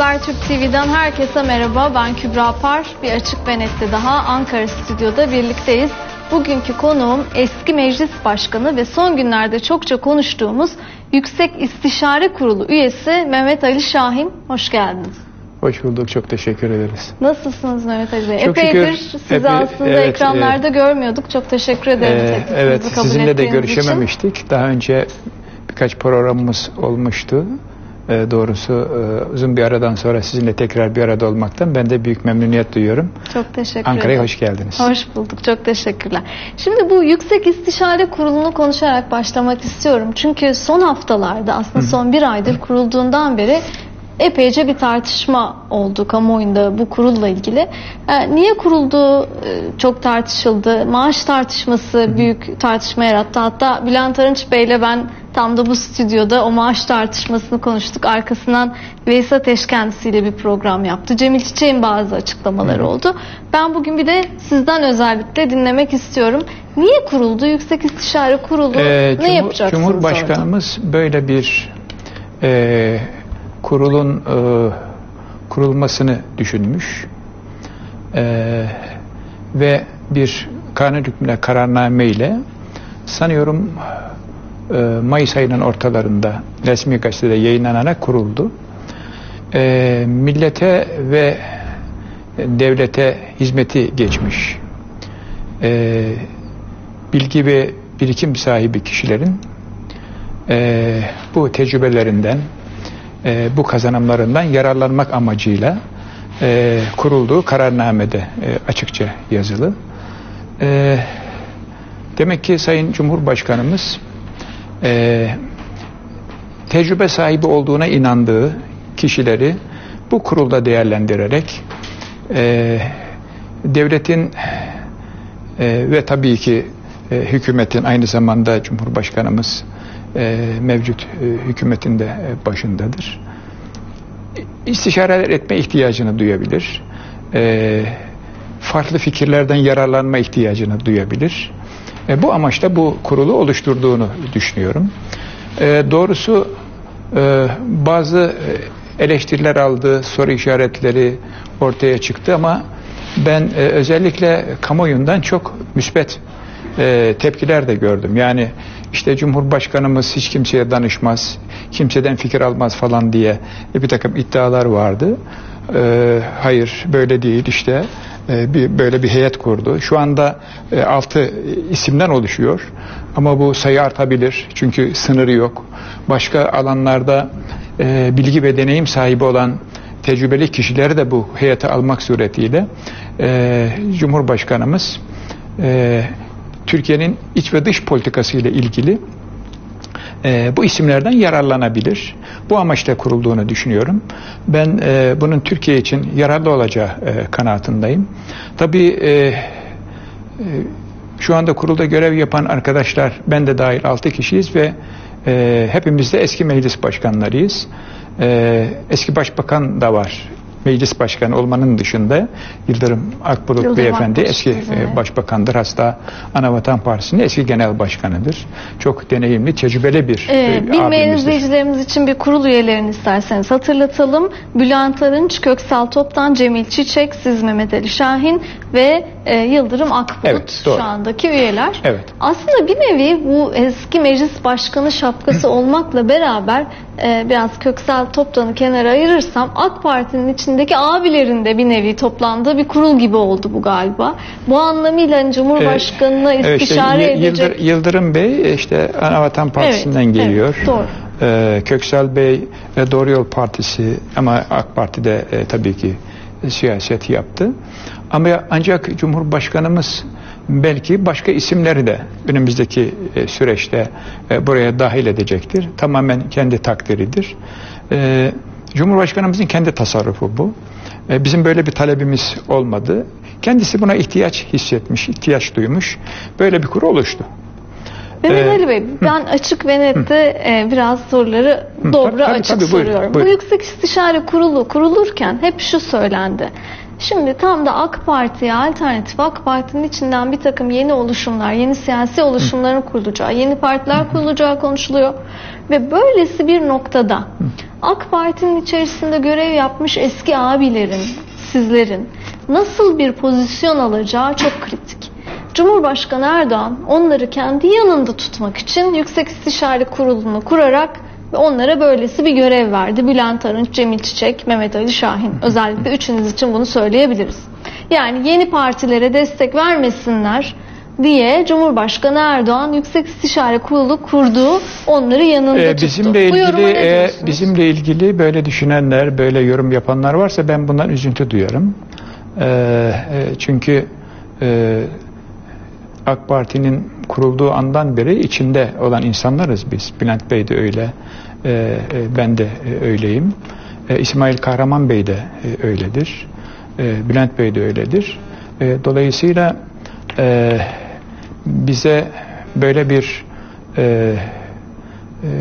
Habertürk TV'den herkese merhaba. Ben Kübra Par. Bir açık ve nette daha Ankara stüdyoda birlikteyiz. Bugünkü konuğum eski meclis başkanı ve son günlerde çokça konuştuğumuz Yüksek İstişare Kurulu üyesi Mehmet Ali Şahin. Hoş geldiniz. Hoş bulduk. Çok teşekkür ederiz. Nasılsınız Mehmet Ali Bey? Çok Epeydir şükür. sizi Epey- aslında evet, ekranlarda görmüyorduk. Çok teşekkür ederim Ee, teklifinizi evet, kabul sizinle de ettiğiniz için. görüşememiştik. Daha önce birkaç programımız olmuştu. Ee, doğrusu e, uzun bir aradan sonra sizinle tekrar bir arada olmaktan ben de büyük memnuniyet duyuyorum. Çok teşekkür Ankara'ya hoş geldiniz. Hoş bulduk. Çok teşekkürler. Şimdi bu Yüksek İstişare Kurulu'nu konuşarak başlamak istiyorum. Çünkü son haftalarda aslında son bir aydır kurulduğundan beri epeyce bir tartışma oldu kamuoyunda bu kurulla ilgili. Ee, niye kurulduğu e, çok tartışıldı. Maaş tartışması büyük tartışma yarattı. Hatta Bülent Arınç Bey'le ben tam da bu stüdyoda o maaş tartışmasını konuştuk. Arkasından Veys Ateş kendisiyle bir program yaptı. Cemil Çiçek'in bazı açıklamaları oldu. Ben bugün bir de sizden özellikle dinlemek istiyorum. Niye kuruldu? Yüksek İstişare Kurulu Ee, ne Cumhur- yapacaksınız Cumhurbaşkanımız böyle bir e, kurulun e, kurulmasını düşünmüş E, ve bir kanun hükmüne kararname ile sanıyorum e, Mayıs ayının ortalarında resmi gazetede yayınlanarak kuruldu. E, millete ve devlete hizmeti geçmiş. E, bilgi ve birikim sahibi kişilerin e, bu tecrübelerinden, e, bu kazanımlarından yararlanmak amacıyla e, kurulduğu kararnamede e, açıkça yazılı. E, demek ki Sayın Cumhurbaşkanımız e, tecrübe sahibi olduğuna inandığı kişileri bu kurulda değerlendirerek e, devletin e, ve tabii ki e, hükümetin aynı zamanda Cumhurbaşkanımız e, mevcut e, hükümetin de e, başındadır. İstişareler etme ihtiyacını duyabilir. Farklı fikirlerden yararlanma ihtiyacını duyabilir. Bu amaçla bu kurulu oluşturduğunu düşünüyorum. Doğrusu bazı eleştiriler aldı, soru işaretleri ortaya çıktı ama ben özellikle kamuoyundan çok müspet tepkiler de gördüm. Yani işte Cumhurbaşkanımız hiç kimseye danışmaz, kimseden fikir almaz falan diye bir takım iddialar vardı. E, hayır böyle değil işte e, bir böyle bir heyet kurdu. Şu anda e, altı isimden oluşuyor. Ama bu sayı artabilir. Çünkü sınırı yok. Başka alanlarda e, bilgi ve deneyim sahibi olan tecrübeli kişileri de bu heyete almak suretiyle e, Cumhurbaşkanımız e, Türkiye'nin iç ve dış politikası ile ilgili e, bu isimlerden yararlanabilir. Bu amaçla kurulduğunu düşünüyorum. Ben e, bunun Türkiye için yararlı olacağı e, kanaatindeyim. Tabii e, e, şu anda kurulda görev yapan arkadaşlar, ben de dahil 6 kişiyiz ve e, hepimiz de eski meclis başkanlarıyız. E, eski başbakan da var. Meclis başkanı olmanın dışında Yıldırım Akbulut Yıldırım Beyefendi Akbulut, eski evet. e, başbakandır. Hatta Anavatan Partisi'nin eski genel başkanıdır. Çok deneyimli, tecrübeli bir Ee, bilmeyen izleyicilerimiz için bir kurul üyelerini isterseniz hatırlatalım. Bülent Arınç, Köksal Toptan, Cemil Çiçek, siz Mehmet Ali Şahin ve e, Yıldırım Akbulut Evet, doğru. şu andaki üyeler. Evet. Aslında bir nevi bu eski meclis başkanı şapkası olmakla beraber e, biraz Köksal Toptan'ı kenara ayırırsam AK Parti'nin içindeki abilerin de bir nevi toplandığı bir kurul gibi oldu bu galiba. Bu anlamıyla hani Cumhurbaşkanı'na Evet, işte istişare Y- edecek. Yıldır- Yıldırım Bey işte Anavatan Partisi'nden Evet, geliyor. evet, doğru. Ee, Köksal Bey ve Doğru Yol Partisi ama AK Parti'de e, tabii ki siyaset yaptı. Ama ancak Cumhurbaşkanımız belki başka isimleri de önümüzdeki e, süreçte e, buraya dahil edecektir. Tamamen kendi takdiridir. E, Cumhurbaşkanımızın kendi tasarrufu bu. E, bizim böyle bir talebimiz olmadı. Kendisi buna ihtiyaç hissetmiş, ihtiyaç duymuş. Böyle bir kuru oluştu. Mehmet Ee, Ali Bey, ben açık ve nette e, biraz soruları tabii, tabii, açık tabii, buyurun, soruyorum. buyurun. Bu Yüksek İstişare Kurulu kurulurken hep şu söylendi. Şimdi tam da AK Parti'ye alternatif AK Parti'nin içinden bir takım yeni oluşumlar, yeni siyasi oluşumların kurulacağı, yeni partiler kurulacağı konuşuluyor. Ve böylesi bir noktada AK Parti'nin içerisinde görev yapmış eski abilerin, sizlerin nasıl bir pozisyon alacağı çok kritik. Cumhurbaşkanı Erdoğan onları kendi yanında tutmak için Yüksek İstişare Kurulu'nu kurarak ve onlara böylesi bir görev verdi. Bülent Arınç, Cemil Çiçek, Mehmet Ali Şahin. Özellikle üçünüz için bunu söyleyebiliriz. Yani yeni partilere destek vermesinler diye Cumhurbaşkanı Erdoğan Yüksek İstişare Kurulu kurdu. Onları yanında Ee, tuttu. bizimle yoruma ilgili e, bizimle ilgili böyle düşünenler, böyle yorum yapanlar varsa ben bundan üzüntü duyarım. Ee, e, çünkü e, AK Parti'nin kurulduğu andan beri içinde olan insanlarız biz. Bülent Bey de öyle, e, e, ben de e, öyleyim. E, İsmail Kahraman Bey de e, öyledir. E, Bülent Bey de öyledir. E, dolayısıyla e, bize böyle bir e, e,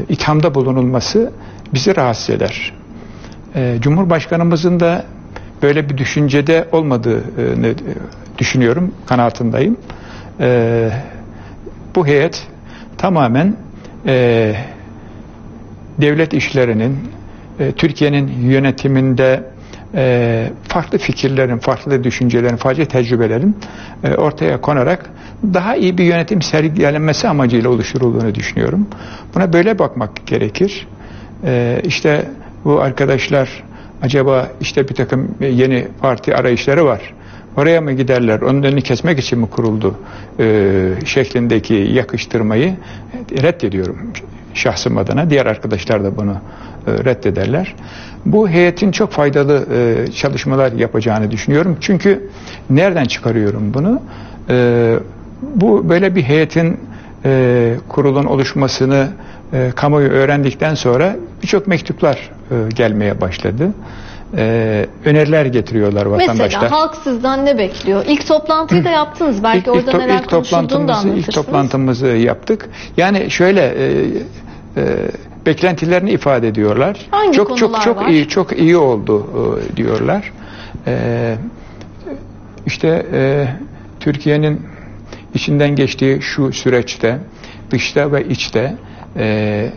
ithamda bulunulması bizi rahatsız eder. E, Cumhurbaşkanımızın da böyle bir düşüncede olmadığını e, düşünüyorum, kanaatindeyim. E, bu heyet tamamen e, devlet işlerinin, e, Türkiye'nin yönetiminde e, farklı fikirlerin, farklı düşüncelerin, farklı tecrübelerin e, ortaya konarak daha iyi bir yönetim sergilenmesi amacıyla oluşturulduğunu düşünüyorum. Buna böyle bakmak gerekir. İşte bu arkadaşlar acaba işte bir takım yeni parti arayışları var. Oraya mı giderler, onun önünü kesmek için mi kuruldu e, şeklindeki yakıştırmayı reddediyorum şahsım adına. Diğer arkadaşlar da bunu e, reddederler. Bu heyetin çok faydalı e, çalışmalar yapacağını düşünüyorum. Çünkü nereden çıkarıyorum bunu? E, bu böyle bir heyetin e, kurulun oluşmasını e, kamuoyu öğrendikten sonra birçok mektuplar gelmeye başladı. E, öneriler getiriyorlar vatandaşlar. Mesela halk sizden ne bekliyor? İlk toplantıyı da yaptınız. Belki İlk- orada ilk, to- neler ilk konuşulduğunu da toplantımızı, ilk anlatırsınız. toplantımızı yaptık. Yani şöyle e, e, beklentilerini ifade ediyorlar. Hangi çok çok çok var? iyi çok iyi oldu e, diyorlar. E, işte e, Türkiye'nin içinden geçtiği şu süreçte dışta ve içte e,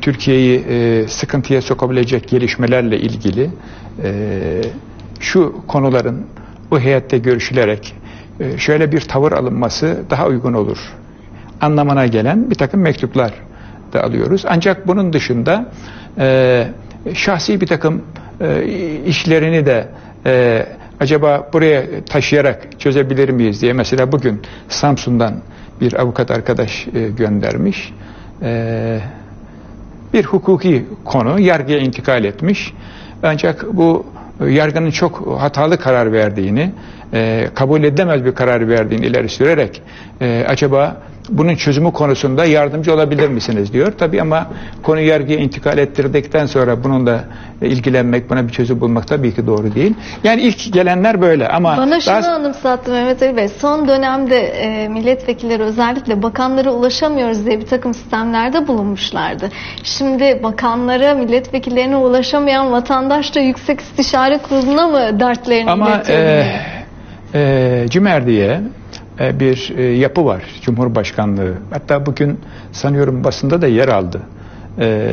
Türkiye'yi e, sıkıntıya sokabilecek gelişmelerle ilgili e, şu konuların bu heyette görüşülerek e, şöyle bir tavır alınması daha uygun olur anlamına gelen bir takım mektuplar da alıyoruz. Ancak bunun dışında e, şahsi bir takım e, işlerini de e, acaba buraya taşıyarak çözebilir miyiz diye mesela bugün Samsun'dan bir avukat arkadaş e, göndermiş. E, bir hukuki konu yargıya intikal etmiş. Ancak bu e, yargının çok hatalı karar verdiğini, e, kabul edilemez bir karar verdiğini ileri sürerek e, acaba bunun çözümü konusunda yardımcı olabilir misiniz diyor. Tabii ama konu yargıya intikal ettirdikten sonra bununla ilgilenmek, buna bir çözüm bulmak tabii ki doğru değil. Yani ilk gelenler böyle ama Bana şunu daha- anımsattı Mehmet Ali Bey. Son dönemde e, milletvekilleri özellikle bakanlara ulaşamıyoruz diye bir takım sistemlerde bulunmuşlardı. Şimdi bakanlara, milletvekillerine ulaşamayan vatandaş da Yüksek İstişare Kurulu'na mı dertlerini Ama iletiyor? e, e, CİMER diye e, bir e, yapı var Cumhurbaşkanlığı. Hatta bugün sanıyorum basında da yer aldı. E,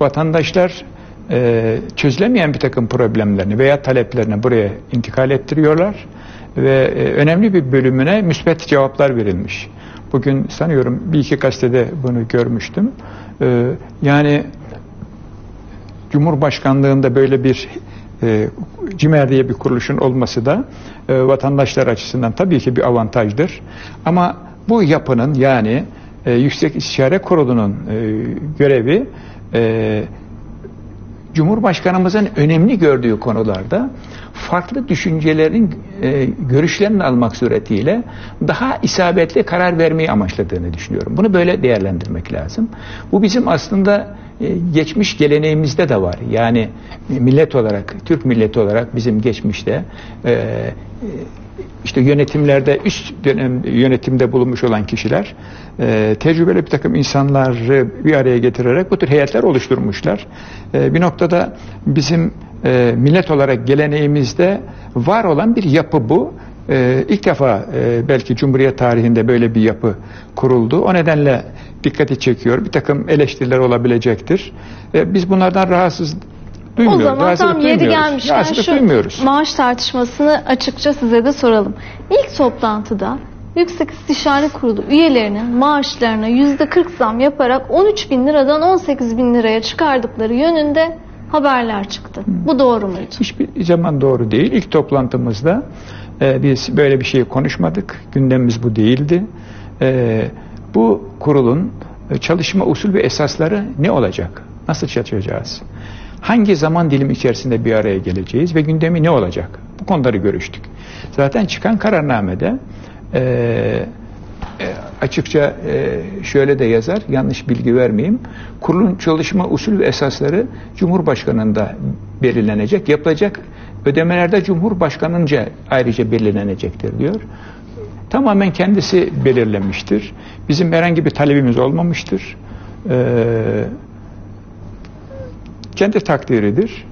vatandaşlar e, çözülemeyen bir takım problemlerini veya taleplerini buraya intikal ettiriyorlar ve e, önemli bir bölümüne müsbet cevaplar verilmiş. Bugün sanıyorum bir iki gazetede bunu görmüştüm. E, yani Cumhurbaşkanlığında böyle bir e, CİMER diye bir kuruluşun olması da e, vatandaşlar açısından tabii ki bir avantajdır. Ama bu yapının yani e, Yüksek İstişare Kurulu'nun e, görevi e, Cumhurbaşkanımızın önemli gördüğü konularda farklı düşüncelerin e, görüşlerini almak suretiyle daha isabetli karar vermeyi amaçladığını düşünüyorum. Bunu böyle değerlendirmek lazım. Bu bizim aslında e, geçmiş geleneğimizde de var. Yani millet olarak, Türk milleti olarak bizim geçmişte e, e, işte yönetimlerde üst dönem yönetimde bulunmuş olan kişiler e, tecrübeli bir takım insanları bir araya getirerek bu tür heyetler oluşturmuşlar. E, bir noktada bizim e, millet olarak geleneğimizde var olan bir yapı bu. e, ilk defa e, belki Cumhuriyet tarihinde böyle bir yapı kuruldu. O nedenle dikkati çekiyor. Bir takım eleştiriler olabilecektir. E, biz bunlardan rahatsız O duymuyoruz. zaman rahatsızlık tam yeri gelmişken şu duymuyoruz. maaş tartışmasını açıkça size de soralım. İlk toplantıda Yüksek İstişare Kurulu üyelerinin maaşlarına yüzde 40 zam yaparak 13 bin liradan 18 bin liraya çıkardıkları yönünde haberler çıktı. Bu doğru muydu? Hiçbir zaman doğru değil. İlk toplantımızda e, biz böyle bir şey konuşmadık. Gündemimiz bu değildi. E, bu kurulun e, çalışma usul ve esasları ne olacak? Nasıl çalışacağız? Hangi zaman dilimi içerisinde bir araya geleceğiz ve gündemi ne olacak? Bu konuları görüştük. Zaten çıkan kararnamede e, e, açıkça e, şöyle de yazar, yanlış bilgi vermeyeyim. Kurulun çalışma usul ve esasları Cumhurbaşkanı'nda belirlenecek. Yapılacak ödemelerde Cumhurbaşkanı'nca ayrıca belirlenecektir diyor. Tamamen kendisi belirlemiştir. Bizim herhangi bir talebimiz olmamıştır. Ee, kendi takdiridir.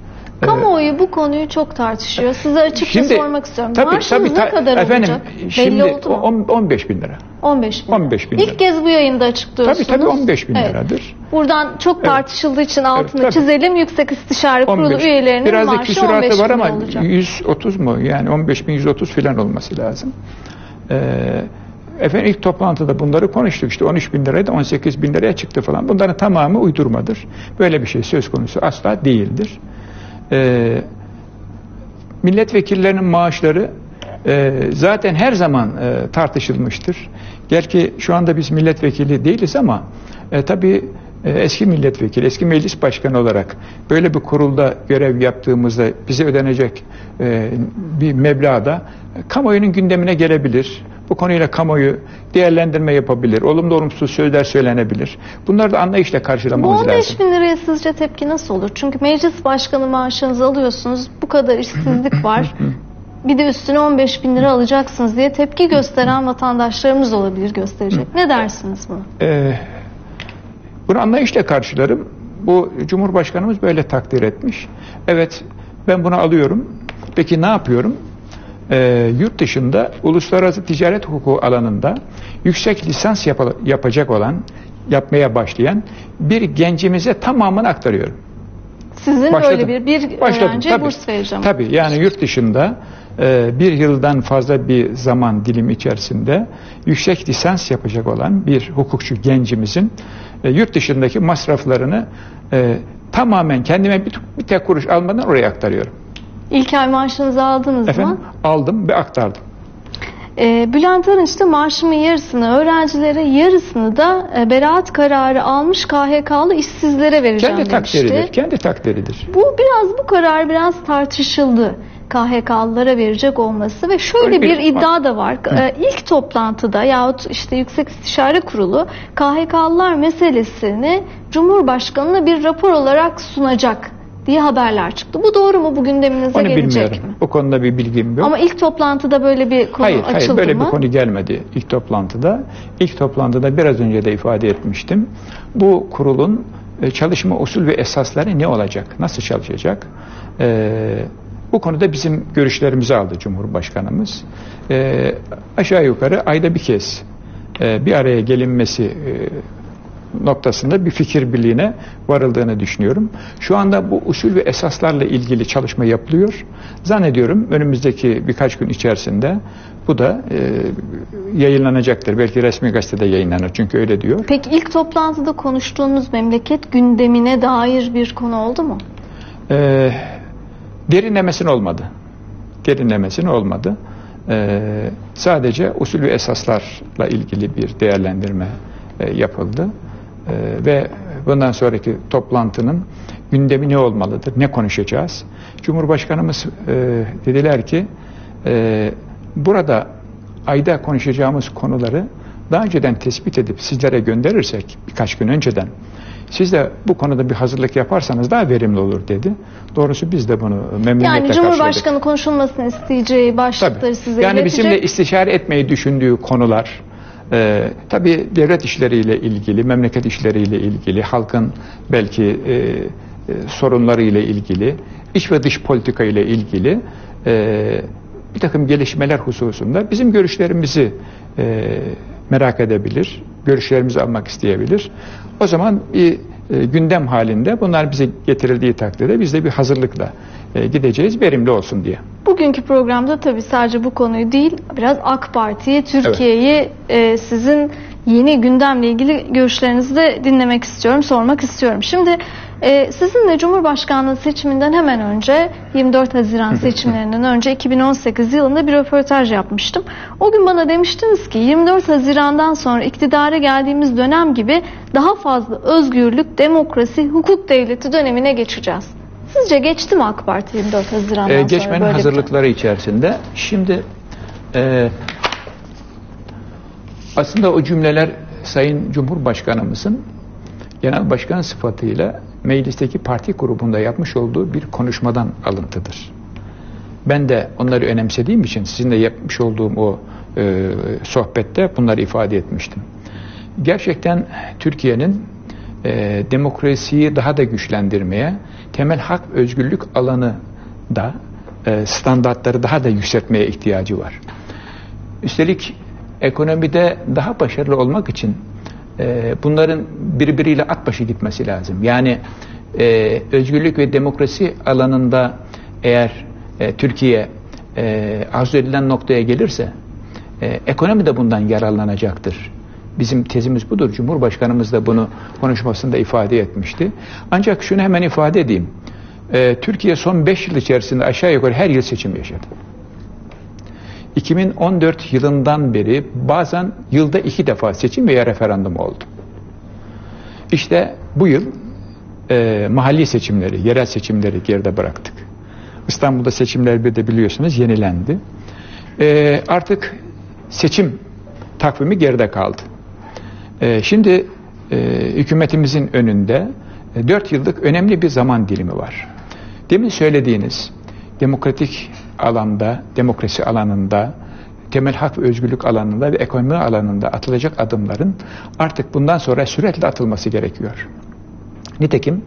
Ee, Kamuoyu bu konuyu çok tartışıyor. Size açıkça sormak istiyorum. tabii, Maaşınız tabii, ne ta- kadar efendim, olacak? Şimdi Belli oldu mu? on- 15 bin lira. 15 bin. 15 bin lira. İlk kez bu yayında açıklıyorsunuz. Tabii tabii 15 bin Evet. liradır. Buradan çok tartışıldığı için altını tabii. çizelim. Yüksek İstişare Kurulu 15. üyelerinin Biraz da maaşı 15 küsuratı bin var ama lira olacak. 130 mu? Yani 15 bin 130 filan olması lazım. Ee, efendim ilk toplantıda bunları konuştuk. İşte 13 bin liraydı 18 bin liraya çıktı falan. Bunların tamamı uydurmadır. Böyle bir şey söz konusu asla değildir. Ee, milletvekillerinin maaşları e, zaten her zaman e, tartışılmıştır. Gerçi şu anda biz milletvekili değiliz ama e, tabii eski milletvekili, eski meclis başkanı olarak böyle bir kurulda görev yaptığımızda bize ödenecek e, bir meblağda e, kamuoyunun gündemine gelebilir. Bu konuyla kamuoyu değerlendirme yapabilir. Olumlu olumsuz sözler söylenebilir. Bunları da anlayışla Bu karşılamamız 15 lazım. bin liraya sizce tepki nasıl olur? Çünkü meclis başkanı maaşınızı alıyorsunuz. Bu kadar işsizlik var. bir de üstüne 15 bin lira alacaksınız diye tepki gösteren vatandaşlarımız olabilir gösterecek. Ne dersiniz buna? Ee, bunu anlayışla karşılarım. Bu Cumhurbaşkanımız böyle takdir etmiş. Evet ben bunu alıyorum. Peki ne yapıyorum? Ee, yurt dışında uluslararası ticaret hukuku alanında yüksek lisans yapa- yapacak olan, yapmaya başlayan bir gencimize tamamını aktarıyorum. Sizin Başladım. böyle bir, bir Başladım, öğrenciye tabii. burs vereceğim. Tabii yani yurt dışında e, bir yıldan fazla bir zaman dilimi içerisinde yüksek lisans yapacak olan bir hukukçu gencimizin e, yurt dışındaki masraflarını e, tamamen kendime bir, bir tek kuruş almadan oraya aktarıyorum. İlk ay maaşınızı aldınız Efendim mı? aldım ve aktardım. Ee, Bülent Arınç da maaşımın yarısını öğrencilere yarısını da e, beraat kararı almış KHK'lı işsizlere vereceğim Kendi demişti. takdiridir. Kendi takdiridir. Bu biraz bu karar biraz tartışıldı. KHK'lılara verecek olması ve şöyle Öyle bir bir- iddia da var. Ee, ilk toplantıda yahut işte Yüksek İstişare Kurulu KHK'lılar meselesini Cumhurbaşkanı'na bir rapor olarak sunacak diye haberler çıktı. Bu doğru mu? Bu gündeminize Onu gelecek bilmiyorum. mi? O konuda bir bilgim yok. Ama ilk toplantıda böyle bir konu Hayır, açıldı hayır böyle mı? bir konu gelmedi ilk toplantıda. İlk toplantıda biraz önce de ifade etmiştim. Bu kurulun e, çalışma usul ve esasları ne olacak? Nasıl çalışacak? Ee, bu konuda bizim görüşlerimizi aldı Cumhurbaşkanımız. Ee, aşağı yukarı ayda bir kez e, bir araya gelinmesi e, noktasında bir fikir birliğine varıldığını düşünüyorum. Şu anda bu usul ve esaslarla ilgili çalışma yapılıyor. Zannediyorum önümüzdeki birkaç gün içerisinde bu da e, yayınlanacaktır. Belki resmi gazetede yayınlanır çünkü öyle diyor. Peki ilk toplantıda konuştuğunuz memleket gündemine dair bir konu oldu mu? E, derinlemesine olmadı. Derinlemesine olmadı. E, sadece usul ve esaslarla ilgili bir değerlendirme e, yapıldı. E, ve bundan sonraki toplantının gündemi ne olmalıdır, ne konuşacağız? Cumhurbaşkanımız e, dediler ki e, burada ayda konuşacağımız konuları daha önceden tespit edip sizlere gönderirsek birkaç gün önceden siz de bu konuda bir hazırlık yaparsanız daha verimli olur dedi. Doğrusu biz de bunu memnuniyetle Yani karşıladık. Cumhurbaşkanı konuşulmasını isteyeceği başlıkları Tabii. size Yani iletecek. bizimle istişare etmeyi düşündüğü konular e, tabii devlet işleriyle ilgili, memleket işleriyle ilgili, halkın belki e, e, sorunları ile ilgili, iç ve dış politika ile ilgili e, bir takım gelişmeler hususunda bizim görüşlerimizi e, merak edebilir, görüşlerimizi almak isteyebilir. O zaman bir e, gündem halinde bunlar bize getirildiği takdirde biz de bir hazırlıkla e, gideceğiz verimli olsun diye. Bugünkü programda tabii sadece bu konuyu değil, biraz AK Parti'yi, Türkiye'yi, e, sizin yeni gündemle ilgili görüşlerinizi de dinlemek istiyorum, sormak istiyorum. Şimdi e, sizinle Cumhurbaşkanlığı seçiminden hemen önce, 24 Haziran seçimlerinden önce 2018 yılında bir röportaj yapmıştım. O gün bana demiştiniz ki 24 Haziran'dan sonra iktidara geldiğimiz dönem gibi daha fazla özgürlük, demokrasi, hukuk devleti dönemine geçeceğiz. Sizce geçti mi AK Parti 24 Haziran'dan Ee, sonra geçmenin böyle bir- hazırlıkları içerisinde. Şimdi e, aslında o cümleler Sayın Cumhurbaşkanımızın genel başkan sıfatıyla meclisteki parti grubunda yapmış olduğu bir konuşmadan alıntıdır. Ben de onları önemsediğim için sizinle yapmış olduğum o e, sohbette bunları ifade etmiştim. Gerçekten Türkiye'nin e, demokrasiyi daha da güçlendirmeye, temel hak özgürlük alanı da e, standartları daha da yükseltmeye ihtiyacı var. Üstelik ekonomide daha başarılı olmak için e, bunların birbiriyle at başı gitmesi lazım. Yani e, özgürlük ve demokrasi alanında eğer e, Türkiye e, arzu edilen noktaya gelirse e, ekonomi de bundan yararlanacaktır. Bizim tezimiz budur. Cumhurbaşkanımız da bunu konuşmasında ifade etmişti. Ancak şunu hemen ifade edeyim. E, Türkiye son 5 yıl içerisinde aşağı yukarı her yıl seçim yaşadı. 2014 yılından beri bazen yılda iki defa seçim veya referandum oldu. İşte bu yıl e, mahalli seçimleri, yerel seçimleri geride bıraktık. İstanbul'da seçimler bir de biliyorsunuz yenilendi. E, artık seçim takvimi geride kaldı. E, şimdi e, hükümetimizin önünde e, 4 yıllık önemli bir zaman dilimi var. Demin söylediğiniz demokratik alanda, demokrasi alanında, temel hak ve özgürlük alanında ve ekonomi alanında atılacak adımların artık bundan sonra sürekli atılması gerekiyor. Nitekim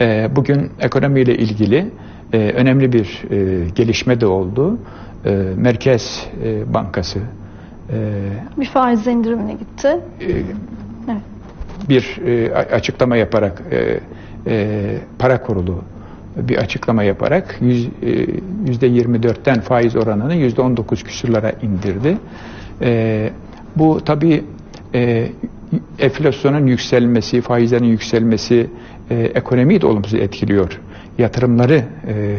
e, bugün ekonomiyle ilgili e, önemli bir e, gelişme de oldu. E, Merkez e, Bankası e, Bir faiz indirimine gitti. e, Evet. bir e, açıklama yaparak e, e, para kurulu bir açıklama yaparak yüz- e, yüzde 24'ten faiz oranını yüzde 19 küsurlara indirdi. E, bu tabii e, enflasyonun yükselmesi, faizlerin yükselmesi e, ekonomiyi de olumsuz etkiliyor. Yatırımları e,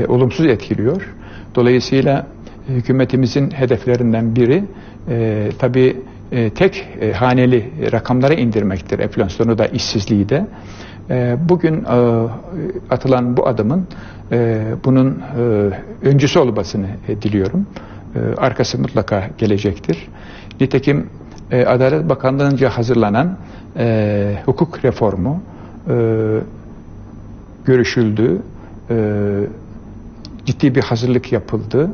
e, olumsuz etkiliyor. Dolayısıyla e, hükümetimizin hedeflerinden biri e, tabii e, tek e, haneli rakamlara indirmektir enflasyonu da işsizliği de. E, bugün e, atılan bu adımın e, bunun e, öncüsü olmasını diliyorum. Arkası mutlaka gelecektir. Nitekim Adalet Bakanlığı'nca hazırlanan hukuk reformu görüşüldü. Ciddi bir hazırlık yapıldı.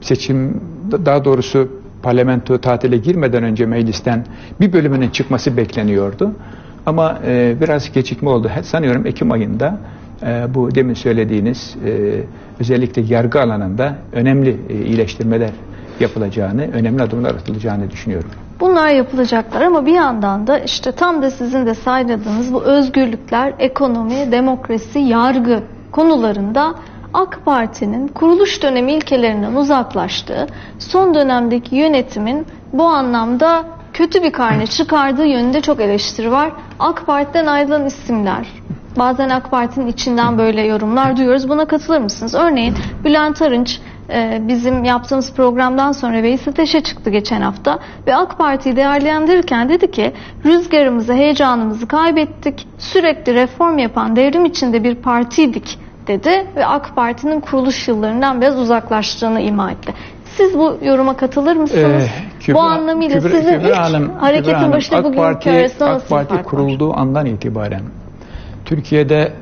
Seçim daha doğrusu parlamento tatile girmeden önce meclisten bir bölümünün çıkması bekleniyordu. Ama e, biraz gecikme oldu. Sanıyorum Ekim ayında e, bu demin söylediğiniz e, özellikle yargı alanında önemli e, iyileştirmeler yapılacağını, önemli adımlar atılacağını düşünüyorum. Bunlar yapılacaklar ama bir yandan da işte tam da sizin de sayladığınız bu özgürlükler, ekonomi, demokrasi, yargı konularında AK Parti'nin kuruluş dönemi ilkelerinden uzaklaştığı, son dönemdeki yönetimin bu anlamda kötü bir karne çıkardığı yönünde çok eleştiri var. AK Parti'den ayrılan isimler, bazen AK Parti'nin içinden böyle yorumlar duyuyoruz. Buna katılır mısınız? Örneğin Bülent Arınç e, bizim yaptığımız programdan sonra Veys Ateş'e çıktı geçen hafta ve AK Parti'yi değerlendirirken dedi ki rüzgarımızı, heyecanımızı kaybettik. Sürekli reform yapan devrim içinde bir partiydik dedi ve AK Parti'nin kuruluş yıllarından biraz uzaklaştığını ima etti. Siz bu yoruma katılır mısınız? Ee, Kübra- bu anlamıyla Kübra- sizin Kübra Hanım- hareketin Kübra Hanım, başında AK bugünkü Parti, arasında AK nasıl Parti fark var? kurulduğu andan itibaren Türkiye'de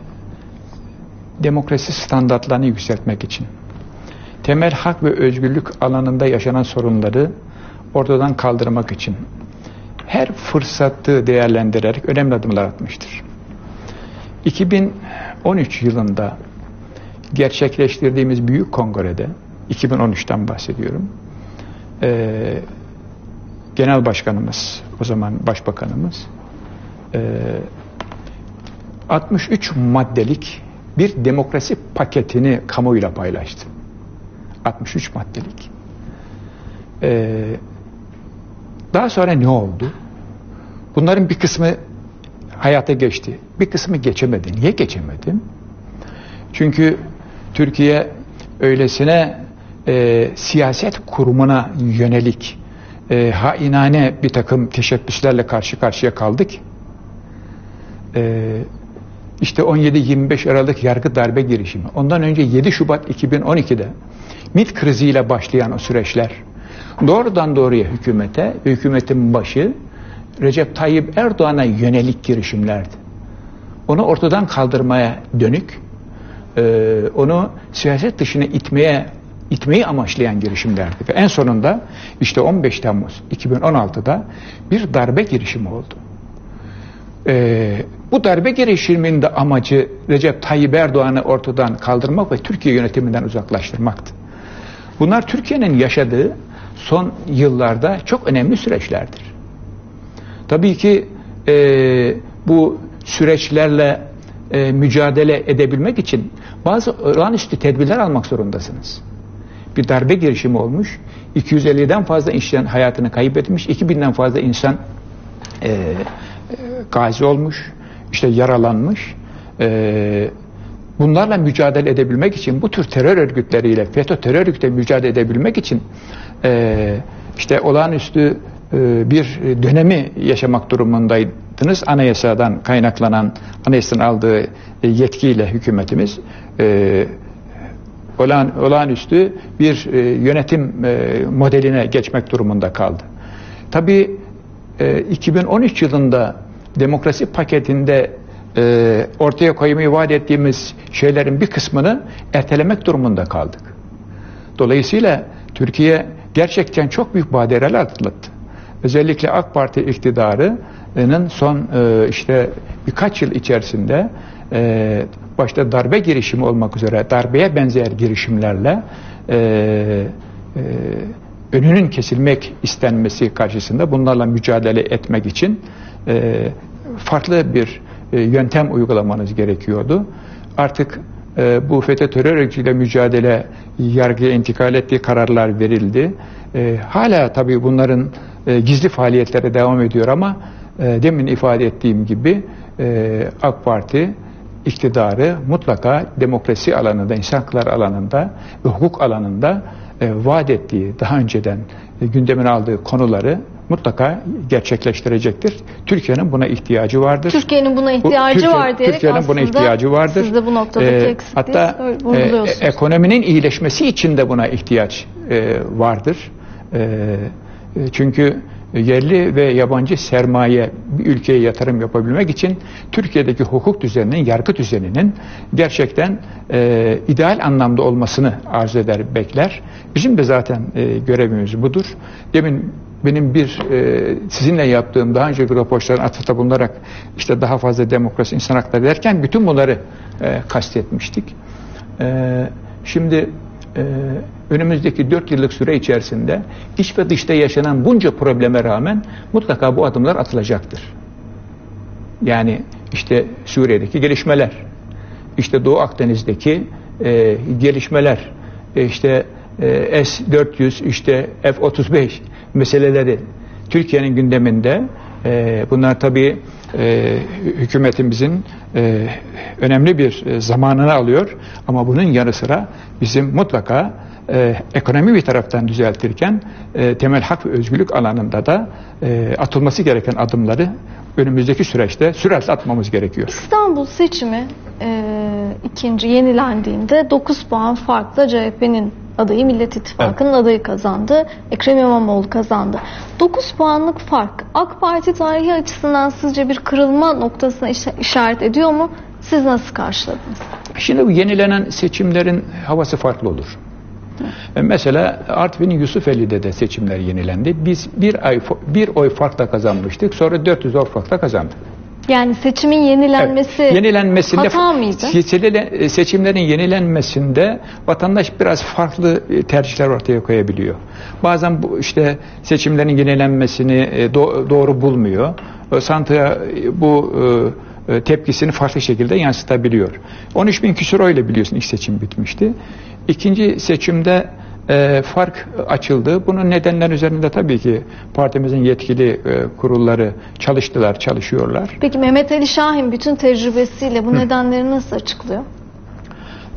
demokrasi standartlarını yükseltmek için temel hak ve özgürlük alanında yaşanan sorunları ortadan kaldırmak için her fırsatı değerlendirerek önemli adımlar atmıştır. 2013 yılında gerçekleştirdiğimiz büyük kongrede 2013'ten bahsediyorum. Genel Başkanımız, o zaman Başbakanımız e, 63 maddelik bir demokrasi paketini kamuoyuyla paylaştı. 63 maddelik. Ee, daha sonra ne oldu? Bunların bir kısmı hayata geçti. Bir kısmı geçemedi. Niye geçemedi? Çünkü Türkiye öylesine e, siyaset kurumuna yönelik e, hainane bir takım teşebbüslerle karşı karşıya kaldık. E, işte 17-25 Aralık yargı darbe girişimi. Ondan önce 7 Şubat 2012'de MİT kriziyle başlayan o süreçler doğrudan doğruya hükümete, hükümetin başı Recep Tayyip Erdoğan'a yönelik girişimlerdi. Onu ortadan kaldırmaya dönük, e, onu siyaset dışına itmeye itmeyi amaçlayan girişimlerdi. Ve en sonunda işte 15 Temmuz 2016'da bir darbe girişimi oldu. Ee, bu darbe girişiminin de amacı Recep Tayyip Erdoğan'ı ortadan kaldırmak ve Türkiye yönetiminden uzaklaştırmaktı. Bunlar Türkiye'nin yaşadığı son yıllarda çok önemli süreçlerdir. Tabii ki e, bu süreçlerle e, mücadele edebilmek için bazı olağanüstü tedbirler almak zorundasınız. Bir darbe girişimi olmuş, 250'den fazla işçiden hayatını kaybetmiş, 2000'den fazla insan e, gazi olmuş, işte yaralanmış. E, bunlarla mücadele edebilmek için bu tür terör örgütleriyle, FETÖ terör örgütle mücadele edebilmek için e, işte olağanüstü e, bir dönemi yaşamak durumundaydınız. Anayasadan kaynaklanan, anayasanın aldığı yetkiyle hükümetimiz e, olağan, olağanüstü bir e, yönetim e, modeline geçmek durumunda kaldı. Tabii e, 2013 yılında demokrasi paketinde e, ortaya koymayı vaat ettiğimiz şeylerin bir kısmını ertelemek durumunda kaldık. Dolayısıyla Türkiye gerçekten çok büyük badireler atlattı. Özellikle AK Parti iktidarının son e, işte birkaç yıl içerisinde e, başta darbe girişimi olmak üzere darbeye benzer girişimlerle e, e, önünün kesilmek istenmesi karşısında bunlarla mücadele etmek için e, farklı bir e, yöntem uygulamanız gerekiyordu. Artık e, bu FETÖ terör örgütüyle mücadele yargıya intikal ettiği kararlar verildi. E, hala tabii bunların e, gizli faaliyetleri devam ediyor ama e, demin ifade ettiğim gibi e, AK Parti iktidarı mutlaka demokrasi alanında, insan hakları alanında ve hukuk alanında e, vaat ettiği, daha önceden e, gündemine aldığı konuları mutlaka gerçekleştirecektir. Türkiye'nin buna ihtiyacı vardır. Türkiye'nin buna ihtiyacı Türkiye, var diyerek Türkiye'nin buna ihtiyacı vardır. Siz de bu noktadaki ee, hatta vurguluyorsunuz. E, ekonominin iyileşmesi için de buna ihtiyaç e, vardır. E, e çünkü yerli ve yabancı sermaye bir ülkeye yatırım yapabilmek için Türkiye'deki hukuk düzeninin, yargı düzeninin gerçekten e, ideal anlamda olmasını arzu eder, bekler. Bizim de zaten e, görevimiz budur. Demin benim bir e, sizinle yaptığım daha önceki raporların atıfta bulunarak işte daha fazla demokrasi, insan hakları derken bütün bunları e, kastetmiştik. E, şimdi e, önümüzdeki dört yıllık süre içerisinde iç ve dışta yaşanan bunca probleme rağmen mutlaka bu adımlar atılacaktır. Yani işte Suriye'deki gelişmeler, işte Doğu Akdeniz'deki e, gelişmeler, e, işte e, S-400, işte F-35 meseleleri Türkiye'nin gündeminde. E, bunlar tabii e, hükümetimizin e, önemli bir e, zamanını alıyor. Ama bunun yanı sıra bizim mutlaka e, ekonomi bir taraftan düzeltirken e, temel hak ve özgürlük alanında da e, atılması gereken adımları önümüzdeki süreçte süratle atmamız gerekiyor. İstanbul seçimi e, ikinci yenilendiğinde 9 puan farkla CHP'nin adayı Millet İttifakı'nın evet. adayı kazandı. Ekrem İmamoğlu kazandı. 9 puanlık fark AK Parti tarihi açısından sizce bir kırılma noktasına işaret ediyor mu? Siz nasıl karşıladınız? Şimdi bu yenilenen seçimlerin havası farklı olur. Evet. Mesela Artvin'in Yusufeli'de de seçimler yenilendi. Biz bir, ay, bir oy farkla kazanmıştık. Sonra 400 oy farkla kazandık. Yani seçimin yenilenmesi Evet, yenilenmesinde hata mıydı? seçilen- seçimlerin yenilenmesinde vatandaş biraz farklı e, tercihler ortaya koyabiliyor. Bazen bu işte seçimlerin yenilenmesini e, do- doğru bulmuyor. E, Sandığa e, bu e, e, tepkisini farklı şekilde yansıtabiliyor. 13 bin küsur öyle biliyorsun ilk seçim bitmişti. İkinci seçimde e, fark açıldı. Bunun nedenler üzerinde tabii ki partimizin yetkili e, kurulları çalıştılar, çalışıyorlar. Peki Mehmet Ali Şahin bütün tecrübesiyle bu nedenleri nasıl açıklıyor?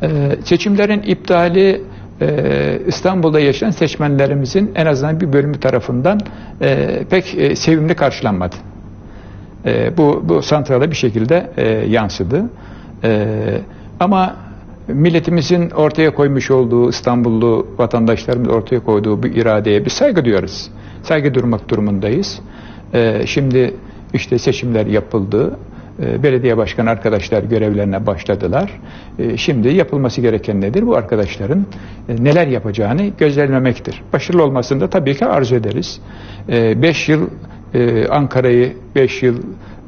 Ee, seçimlerin iptali e, İstanbul'da yaşayan seçmenlerimizin en azından bir bölümü tarafından e, pek e, sevimli karşılanmadı. E, bu, bu santrala bir şekilde e, yansıdı. E, ama milletimizin ortaya koymuş olduğu İstanbullu vatandaşlarımız ortaya koyduğu bu iradeye bir saygı duyarız. Saygı durmak durumundayız. E, şimdi işte seçimler yapıldı. E, belediye başkan arkadaşlar görevlerine başladılar. E, şimdi yapılması gereken nedir? Bu arkadaşların e, neler yapacağını gözlemlemektir. Başarılı olmasını da tabii ki arzu ederiz. 5 yıl e, Ankara'yı 5 yıl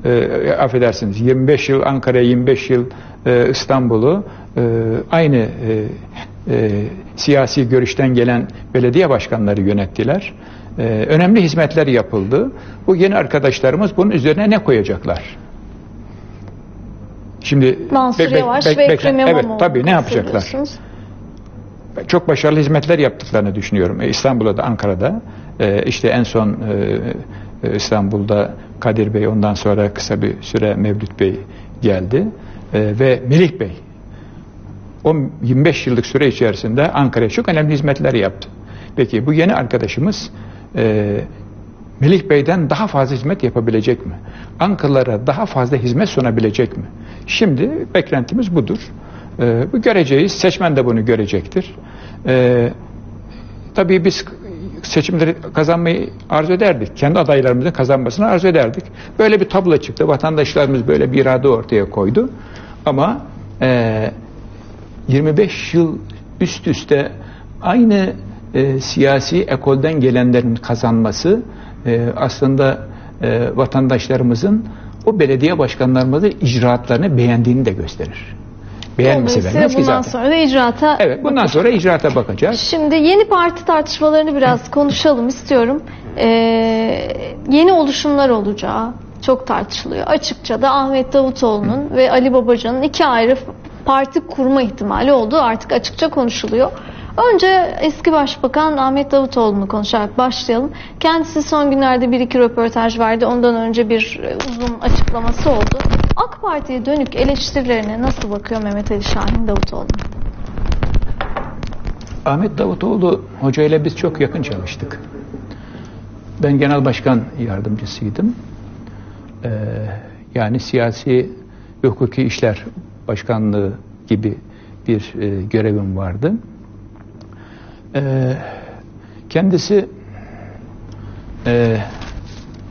e, affedersiniz 25 yıl Ankara'yı 25 yıl e, İstanbul'u e, aynı e, e, siyasi görüşten gelen belediye başkanları yönettiler. E, önemli hizmetler yapıldı. Bu yeni arkadaşlarımız bunun üzerine ne koyacaklar? Şimdi Mansur bek- Yavaş bek- ve Ekrem Evet tabii ne yapacaklar? çok başarılı hizmetler yaptıklarını düşünüyorum. E, İstanbul'da da Ankara'da e, işte en son e, e, İstanbul'da Kadir Bey ondan sonra kısa bir süre Mevlüt Bey geldi E, ve Melih Bey o 25 yıllık süre içerisinde Ankara'ya çok önemli hizmetler yaptı. Peki bu yeni arkadaşımız e, Melih Bey'den daha fazla hizmet yapabilecek mi? Ankaralara daha fazla hizmet sunabilecek mi? Şimdi beklentimiz budur. Ee, bu göreceğiz. Seçmen de bunu görecektir. Ee, tabii biz seçimleri kazanmayı arzu ederdik. Kendi adaylarımızın kazanmasını arzu ederdik. Böyle bir tablo çıktı. Vatandaşlarımız böyle bir irade ortaya koydu. Ama e, 25 yıl üst üste aynı e, siyasi ekolden gelenlerin kazanması e, aslında e, vatandaşlarımızın o belediye başkanlarımızın icraatlarını beğendiğini de gösterir. Dolayısıyla vermez ki bundan zaten. sonra da icraata Evet, bundan sonra icraata bakacağız. Şimdi yeni parti tartışmalarını biraz konuşalım istiyorum. Ee, yeni oluşumlar olacağı çok tartışılıyor. Açıkça da Ahmet Davutoğlu'nun ve Ali Babacan'ın iki ayrı parti kurma ihtimali olduğu artık açıkça konuşuluyor. Önce eski Başbakan Ahmet Davutoğlu'nu konuşarak başlayalım. Kendisi son günlerde bir iki röportaj verdi. Ondan önce bir e, uzun açıklaması oldu. AK Parti'ye dönük eleştirilerine nasıl bakıyor Mehmet Ali Şahin Davutoğlu? Ahmet Davutoğlu Hoca ile biz çok yakın çalıştık. Ben genel başkan yardımcısıydım. Ee, yani siyasi hukuki işler başkanlığı gibi bir e, görevim vardı. Ee, kendisi e,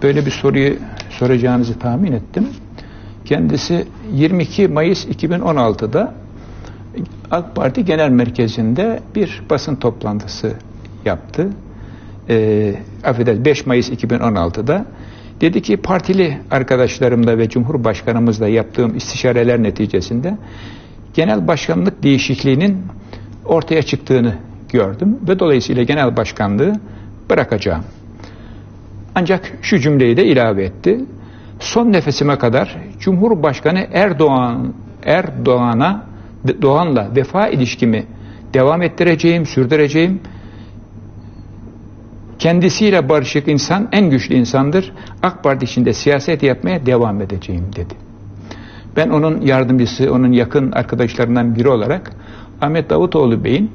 böyle bir soruyu soracağınızı tahmin ettim. Kendisi 22 Mayıs 2016'da AK Parti Genel Merkezi'nde bir basın toplantısı yaptı. E, affedersiniz 5 Mayıs 2016'da dedi ki partili arkadaşlarımla ve Cumhurbaşkanımızla yaptığım istişareler neticesinde genel başkanlık değişikliğinin ortaya çıktığını gördüm ve dolayısıyla genel başkanlığı bırakacağım. Ancak şu cümleyi de ilave etti. Son nefesime kadar Cumhurbaşkanı Erdoğan Erdoğan'a Doğan'la vefa ilişkimi devam ettireceğim, sürdüreceğim. Kendisiyle barışık insan en güçlü insandır. AK Parti içinde siyaset yapmaya devam edeceğim dedi. Ben onun yardımcısı, onun yakın arkadaşlarından biri olarak Ahmet Davutoğlu Bey'in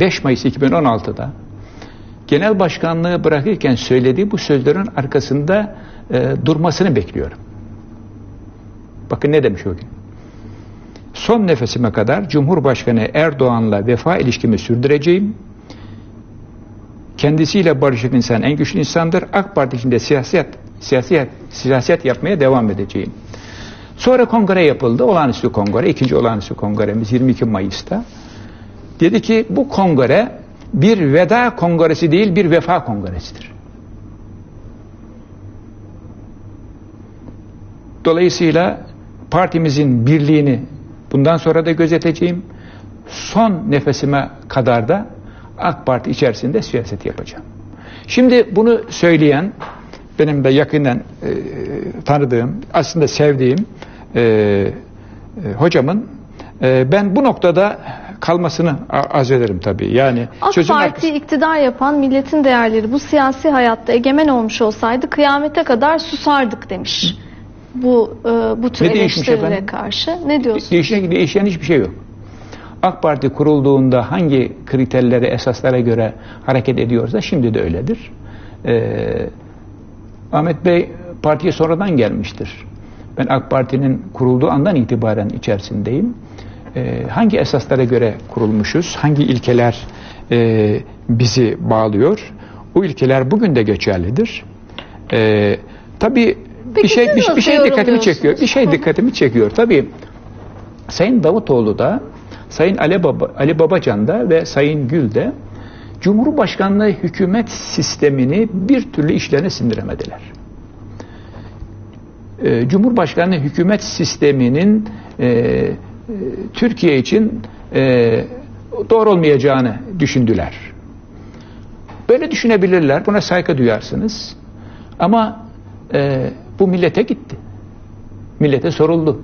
5 Mayıs 2016'da genel başkanlığı bırakırken söylediği bu sözlerin arkasında e, durmasını bekliyorum. Bakın ne demiş o gün. Son nefesime kadar Cumhurbaşkanı Erdoğan'la vefa ilişkimi sürdüreceğim. Kendisiyle barışık insan en güçlü insandır. AK Parti içinde siyaset, siyaset, siyaset yapmaya devam edeceğim. Sonra kongre yapıldı. Olağanüstü kongre. ikinci olağanüstü kongremiz 22 Mayıs'ta. Dedi ki bu kongre bir veda kongresi değil bir vefa kongresidir. dolayısıyla partimizin birliğini bundan sonra da gözeteceğim. Son nefesime kadar da AK Parti içerisinde siyaset yapacağım. Şimdi bunu söyleyen benim de yakından e, tanıdığım, aslında sevdiğim e, e, hocamın e, ben bu noktada kalmasını arz ederim tabii. Yani AK sözün Parti iktidar yapan milletin değerleri bu siyasi hayatta egemen olmuş olsaydı kıyamete kadar susardık demiş. Bu e, bu tür Ne eleştirilere karşı. Ne diyorsun? Değişen, değişen hiçbir şey yok. AK Parti kurulduğunda hangi kriterlere, esaslara göre hareket ediyorsa şimdi de öyledir. Ee, Ahmet Bey partiye sonradan gelmiştir. Ben AK Parti'nin kurulduğu andan itibaren içerisindeyim. Ee, hangi esaslara göre kurulmuşuz, hangi ilkeler e, bizi bağlıyor, o ilkeler bugün de geçerlidir. Ee, tabii Peki bir şey bir, bir şey dikkatimi çekiyor. Bir şey dikkatimi çekiyor. Tabii Sayın Davutoğlu da, Sayın Ali, Baba, Ali Babacan da ve Sayın Gül de Cumhurbaşkanlığı hükümet sistemini bir türlü işlerine sindiremediler. Ee, Cumhurbaşkanlığı hükümet sisteminin e, e, Türkiye için e, doğru olmayacağını düşündüler. Böyle düşünebilirler, buna saygı duyarsınız. Ama e, bu millete gitti. Millete soruldu.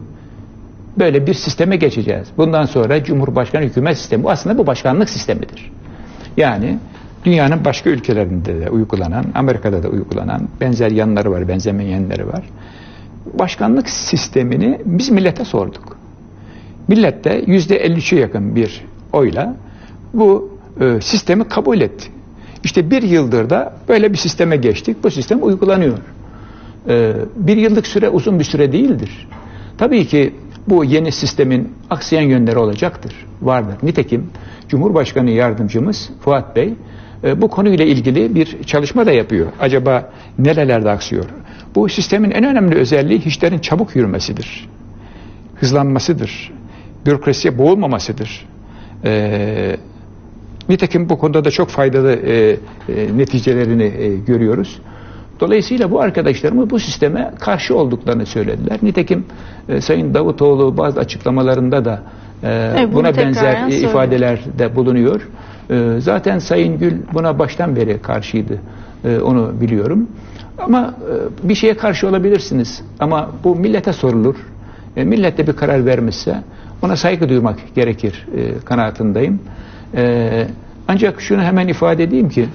Böyle bir sisteme geçeceğiz. Bundan sonra Cumhurbaşkanı hükümet sistemi. Aslında bu başkanlık sistemidir. Yani dünyanın başka ülkelerinde de uygulanan, Amerika'da da uygulanan benzer yanları var, benzemeyenleri var. Başkanlık sistemini biz millete sorduk. Millet de yüzde 53'e yakın bir oyla bu e, sistemi kabul etti. İşte bir yıldır da böyle bir sisteme geçtik. Bu sistem uygulanıyor. E, bir yıllık süre uzun bir süre değildir. Tabii ki bu yeni sistemin aksayan yönleri olacaktır, vardır. Nitekim Cumhurbaşkanı Yardımcımız Fuat Bey e, bu konuyla ilgili bir çalışma da yapıyor. Acaba nerelerde aksıyor? Bu sistemin en önemli özelliği işlerin çabuk yürümesidir. Hızlanmasıdır. Bürokrasiye boğulmamasıdır. Ee, nitekim bu konuda da çok faydalı e, e, neticelerini e, görüyoruz. Dolayısıyla bu arkadaşlarımız bu sisteme karşı olduklarını söylediler. Nitekim e, Sayın Davutoğlu bazı açıklamalarında da e, Evet, buna benzer e, söylüyor. ifadelerde bulunuyor. E, zaten Sayın Gül buna baştan beri karşıydı. E, onu biliyorum. Ama e, bir şeye karşı olabilirsiniz. Ama bu millete sorulur. E, millet de bir karar vermişse ona saygı duymak gerekir e, kanaatindeyim. E, ancak şunu hemen ifade edeyim ki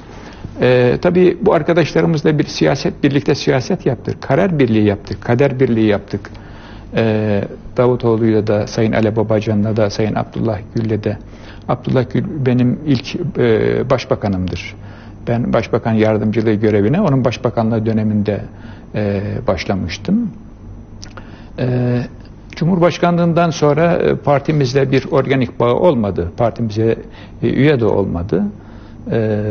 ee, tabii bu arkadaşlarımızla bir siyaset, birlikte siyaset yaptık. Karar birliği yaptık, kader birliği yaptık. Ee, Davutoğlu'yla da, Sayın Ali Babacan'la da, Sayın Abdullah Gül'le de. Abdullah Gül benim ilk e, başbakanımdır. Ben başbakan yardımcılığı görevine onun başbakanlığı döneminde e, başlamıştım. E, Cumhurbaşkanlığından sonra e, partimizle bir organik bağ olmadı. Partimize e, üye de olmadı. E,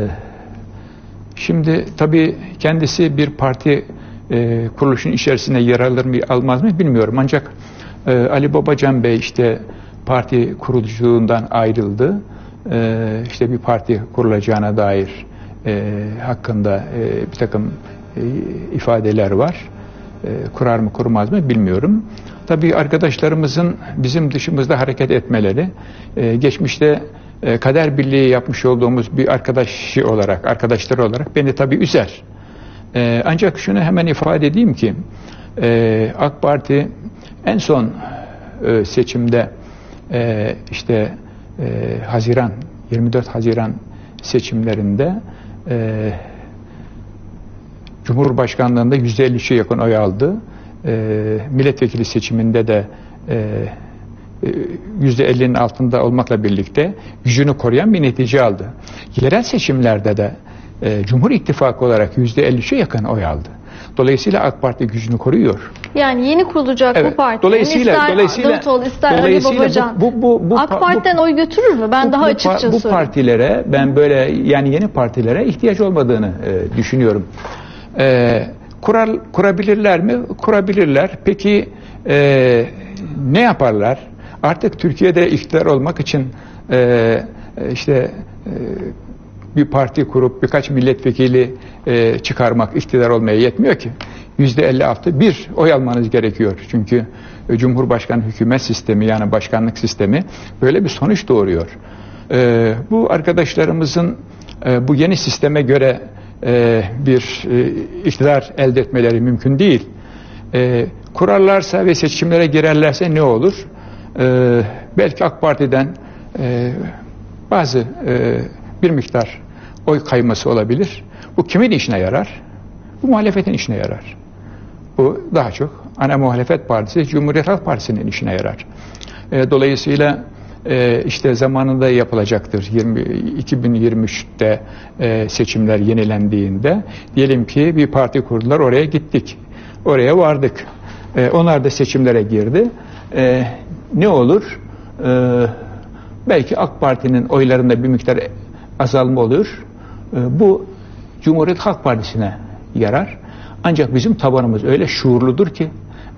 Şimdi tabii kendisi bir parti e, kuruluşun içerisinde yer alır mı almaz mı bilmiyorum. Ancak e, Ali Babacan Bey işte parti kuruculuğundan ayrıldı. E, işte bir parti kurulacağına dair e, hakkında e, bir takım e, ifadeler var. E, kurar mı kurmaz mı bilmiyorum. Tabii arkadaşlarımızın bizim dışımızda hareket etmeleri e, geçmişte e, kader birliği yapmış olduğumuz bir arkadaşı olarak, arkadaşları olarak beni tabii üzer. E, ancak şunu hemen ifade edeyim ki e, AK Parti en son e, seçimde e, işte Haziran 24 Haziran seçimlerinde Cumhurbaşkanlığında %53'e yakın oy aldı. Milletvekili seçiminde de %50'nin altında olmakla birlikte gücünü koruyan bir netice aldı. Yerel seçimlerde de e, Cumhur İttifakı olarak %53'e yakın oy aldı. Dolayısıyla AK Parti gücünü koruyor. Yani yeni kurulacak bu Evet, partinin dolayısıyla- ister dolayısıyla- Davutoğlu ister dolayısıyla bu- Babacan bu- bu- bu- AK bu- Parti'den oy götürür mü? Ben Bu- daha bu, açıkça bu söyleyeyim. partilere ben böyle yani yeni partilere ihtiyaç olmadığını e, düşünüyorum. E, kurar, kurabilirler mi? Kurabilirler. Peki e, ne yaparlar? Artık Türkiye'de iktidar olmak için e, e, işte e, bir parti kurup birkaç milletvekili e, çıkarmak, iktidar olmaya yetmiyor ki. Yüzde 56 bir oy almanız gerekiyor. Çünkü e, Cumhurbaşkanı hükümet sistemi yani başkanlık sistemi böyle bir sonuç doğuruyor. E, bu arkadaşlarımızın e, bu yeni sisteme göre e, bir e, iktidar elde etmeleri mümkün değil. E, kurarlarsa ve seçimlere girerlerse ne olur? E, belki AK Parti'den e, bazı e, bir miktar oy kayması olabilir. Bu kimin işine yarar? Bu muhalefetin işine yarar. Bu daha çok ana muhalefet partisi Cumhuriyet Halk Partisi'nin işine yarar. E, dolayısıyla e, işte zamanında yapılacaktır. 20, 2023'te e, seçimler yenilendiğinde diyelim ki bir parti kurdular oraya gittik. Oraya vardık. E, onlar da seçimlere girdi. E, ne olur? E, belki AK Parti'nin oylarında bir miktar azalma olur. E, bu Cumhuriyet Halk Partisi'ne yarar. Ancak bizim tabanımız öyle şuurludur ki,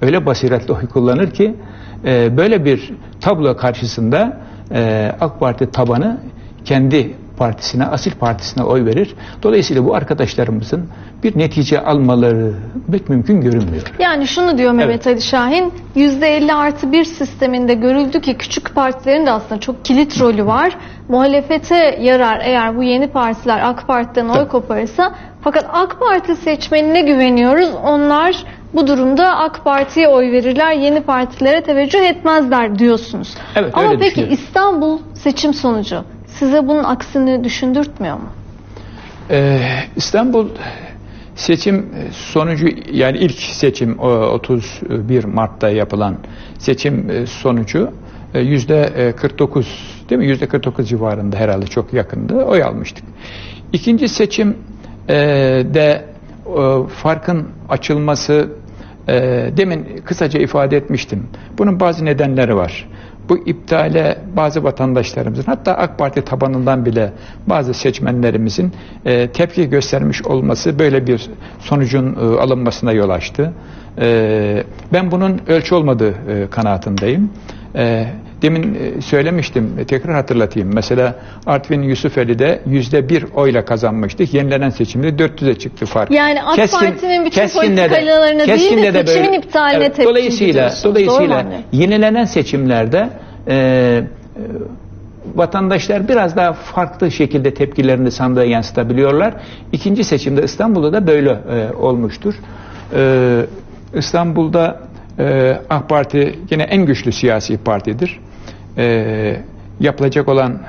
öyle basiretli oy kullanır ki e, böyle bir tablo karşısında e, AK Parti tabanı kendi partisine, asil partisine oy verir. Dolayısıyla bu arkadaşlarımızın bir netice almaları pek mümkün görünmüyor. Yani şunu diyor Mehmet Ali Şahin, %50 artı bir sisteminde görüldü ki küçük partilerin de aslında çok kilit rolü var. Muhalefete yarar eğer bu yeni partiler AK Parti'den oy koparırsa. Fakat AK Parti seçmenine güveniyoruz. Onlar bu durumda AK Parti'ye oy verirler, yeni partilere teveccüh etmezler diyorsunuz. Evet, Ama peki. İstanbul seçim sonucu size bunun aksini düşündürtmüyor mu? Ee, İstanbul seçim sonucu yani ilk seçim o 31 Mart'ta yapılan seçim e, sonucu e, yüzde 49 değil mi? Yüzde 49 civarında herhalde çok yakındı. Oy almıştık. İkinci seçim e, de e, farkın açılması e, demin kısaca ifade etmiştim. Bunun bazı nedenleri var. Bu iptale bazı vatandaşlarımızın hatta AK Parti tabanından bile bazı seçmenlerimizin e, tepki göstermiş olması böyle bir sonucun e, alınmasına yol açtı. E, ben bunun ölçü olmadığı e, kanaatindeyim. E, demin e, söylemiştim, e, tekrar hatırlatayım. Mesela Artvin Yusufeli'de yüzde bir oyla kazanmıştık. Yenilenen seçimde 400'e çıktı fark. Yani AK Parti'nin bütün Keskin'de de- politikalarına değil de de seçimin böyle- iptaline tepki Dolayısıyla, dolayısıyla yenilenen seçimlerde e, e, vatandaşlar biraz daha farklı şekilde tepkilerini sandığa yansıtabiliyorlar. İkinci seçimde İstanbul'da da böyle e, olmuştur. E, İstanbul'da e, AK Parti yine en güçlü siyasi partidir. E, yapılacak olan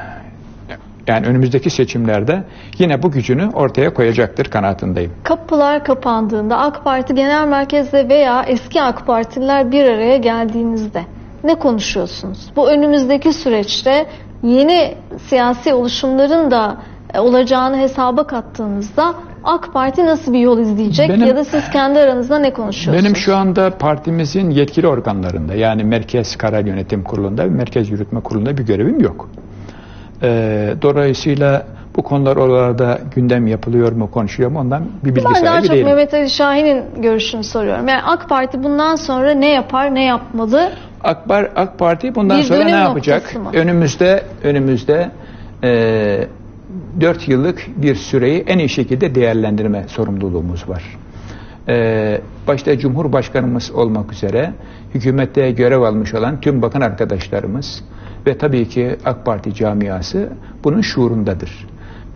yani önümüzdeki seçimlerde yine bu gücünü ortaya koyacaktır kanaatindeyim. Kapılar kapandığında AK Parti Genel Merkez'de veya eski AK Partililer bir araya geldiğinizde ne konuşuyorsunuz? Bu önümüzdeki süreçte yeni siyasi oluşumların da olacağını hesaba kattığınızda AK Parti nasıl bir yol izleyecek Benim- ya da siz kendi aranızda ne konuşuyorsunuz? Benim şu anda partimizin yetkili organlarında yani Merkez Karar Yönetim Kurulu'nda ve Merkez Yürütme Kurulu'nda bir görevim yok. Ee, dolayısıyla bu konular oralarda gündem yapılıyor mu, konuşuyor mu ondan bir bilgi ben daha sahibi çok değilim. Mehmet Ali Şahin'in görüşünü soruyorum. Yani AK Parti bundan sonra ne yapar, ne yapmalı? AK, AK Parti bundan Bir sonra ne yapacak? mı? Önümüzde önümüzde e, 4 yıllık bir süreyi en iyi şekilde değerlendirme sorumluluğumuz var. E, başta Cumhurbaşkanımız olmak üzere hükümette görev almış olan tüm bakan arkadaşlarımız ve tabii ki AK Parti camiası bunun şuurundadır.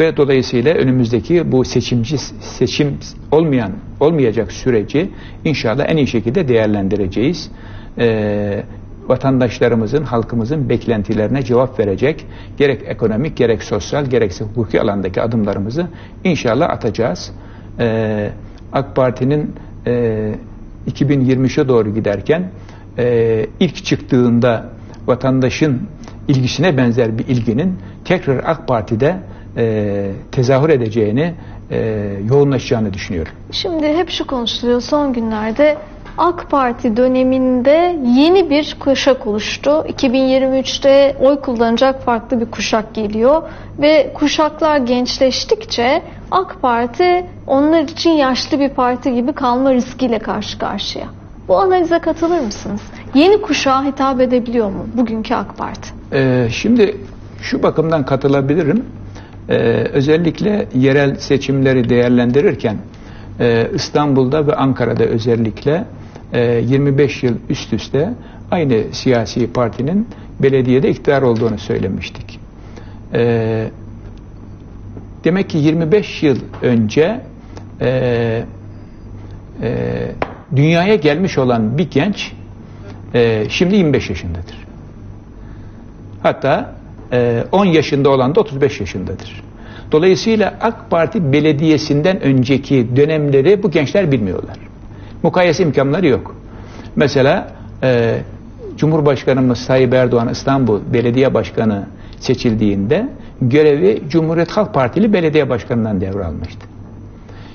Ve dolayısıyla önümüzdeki bu seçimci seçim olmayan olmayacak süreci inşallah en iyi şekilde değerlendireceğiz. Ee, vatandaşlarımızın, halkımızın beklentilerine cevap verecek gerek ekonomik, gerek sosyal, gerekse hukuki alandaki adımlarımızı inşallah atacağız. Ee, AK Parti'nin e, 2023'e doğru giderken e, ilk çıktığında vatandaşın ilgisine benzer bir ilginin tekrar AK Parti'de e, tezahür edeceğini, e, yoğunlaşacağını düşünüyorum. Şimdi hep şu konuşuluyor son günlerde AK Parti döneminde yeni bir kuşak oluştu. 2023'te oy kullanacak farklı bir kuşak geliyor ve kuşaklar gençleştikçe AK Parti onlar için yaşlı bir parti gibi kalma riskiyle karşı karşıya. Bu analize katılır mısınız? Yeni kuşağa hitap edebiliyor mu bugünkü AK Parti? Ee, şimdi şu bakımdan katılabilirim. e, özellikle yerel seçimleri değerlendirirken e, İstanbul'da ve Ankara'da özellikle e, 25 yıl üst üste aynı siyasi partinin belediyede iktidar olduğunu söylemiştik. E, demek ki 25 yıl önce e, e, dünyaya gelmiş olan bir genç e, şimdi 25 yaşındadır. Hatta e, 10 yaşında olan da 35 yaşındadır. Dolayısıyla AK Parti belediyesinden önceki dönemleri bu gençler bilmiyorlar. Mukayese imkanları yok. Mesela e, Cumhurbaşkanımız Tayyip Erdoğan İstanbul Belediye Başkanı seçildiğinde görevi Cumhuriyet Halk Partili belediye başkanından devralmıştı.